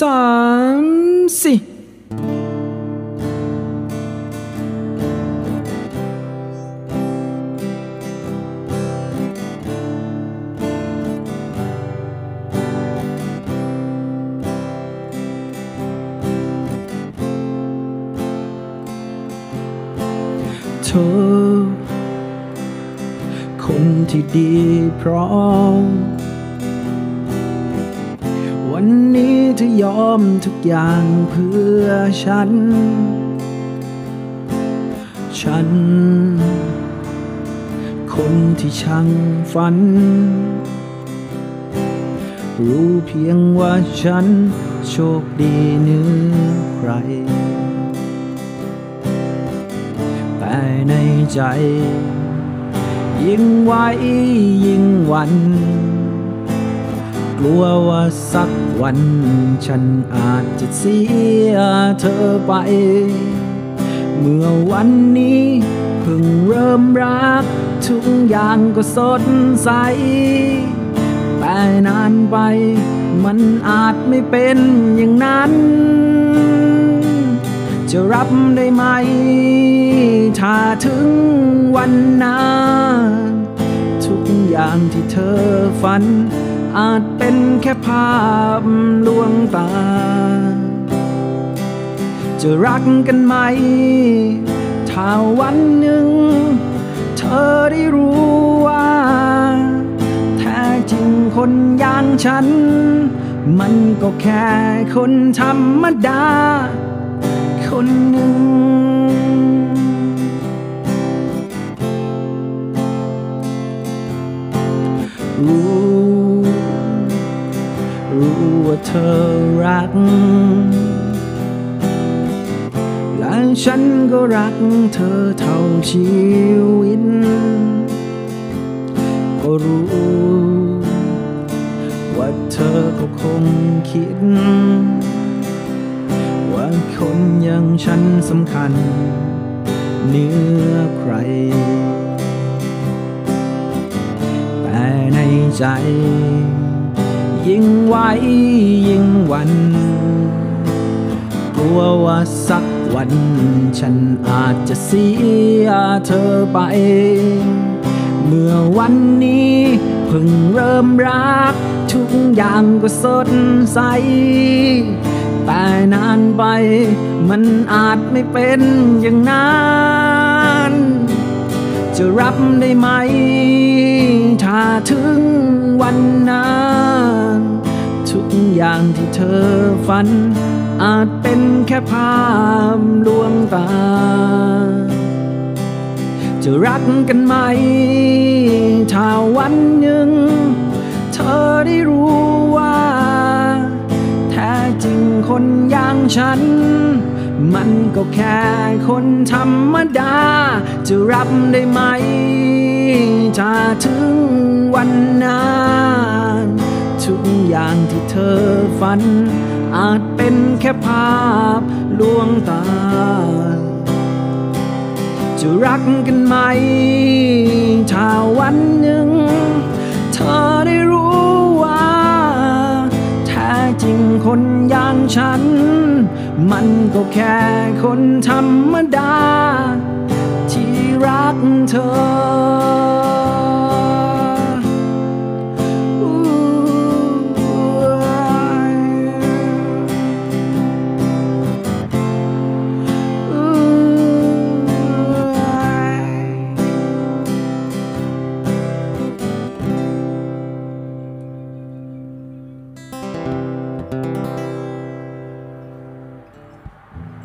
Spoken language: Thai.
สามสี่เธอคนที่ดีพร้อม เธอยอมทุกอย่างเพื่อฉัน ฉัน คนที่ช่างฝัน รู้เพียงว่าฉันโชคดีเหนือใคร แต่ในใจ ยิ่งไว้ยิ่งวัน กลัวว่าสักวันฉันอาจจะเสียเธอไป เมื่อวันนี้เพิ่งเริ่มรัก ทุกอย่างก็สดใส แต่นานไปมันอาจไม่เป็นอย่างนั้น จะรับได้ไหม ถ้าถึงวันนั้น ทุกอย่างที่เธอฝัน อาจเป็นแค่ภาพลวงตา จะรักกันไหม ถ้าวันหนึ่ง เธอได้รู้ว่า แท้จริงคนอย่างฉัน มันก็แค่คนธรรมดา คนหนึ่ง รู้ว่าเธอรัก และฉันก็รักเธอเท่าชีวิต ก็รู้ ว่าเธอก็คงคิด ว่าคนอย่างฉันสำคัญเหนือใคร แต่ในใจ ยิ่งไว้ยิ่งวัน กลัวว่าสักวัน ฉันอาจจะเสียเธอไป เมื่อวันนี้เพิ่งเริ่มรัก ทุกอย่างก็สดใส แต่นานไป มันอาจไม่เป็นอย่างนั้นจะรับได้ไหม ถ้าถึงวันนั้น ทุกอย่างที่เธอฝัน อาจเป็นแค่ภาพลวงตา จะรักกันไหม ถ้าวันหนึ่ง เธอได้รู้ว่า แท้จริงคนอย่างฉัน มันก็แค่คนธรรมดา จะรับได้ไหม ถ้าถึงวันนั้น ทุกอย่างที่เธอฝัน อาจเป็นแค่ภาพลวงตา จะรักกันไหม ถ้าวันหนึ่ง เธอได้รู้ว่า แท้จริงคนอย่างฉัน มันก็แค่คนธรรมดา ที่รักเธอ